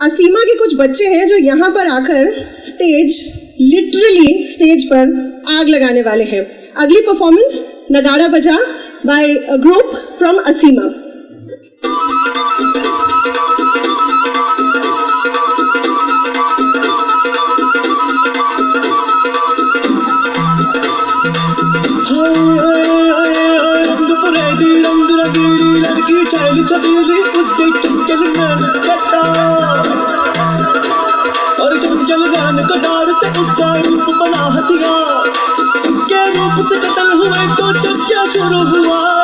असीमा के कुछ बच्चे हैं जो यहाँ पर आकर स्टेज लिटरली स्टेज पर आग लगाने वाले हैं अगली परफॉर्मेंस नगाड़ा बजा बाय ग्रुप फ्रॉम असीमा लड़की छैली छबीली उसके चंचल नैन चंचल का डर से उसका रूप बना हथियार। उसके रूप से कत्ल हुए तो चर्चा शुरू हुई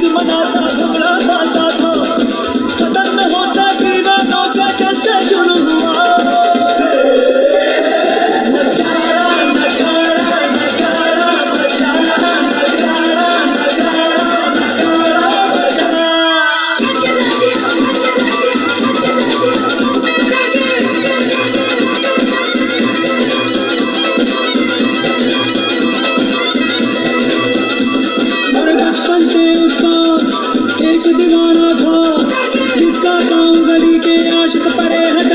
de maná Chico Pareja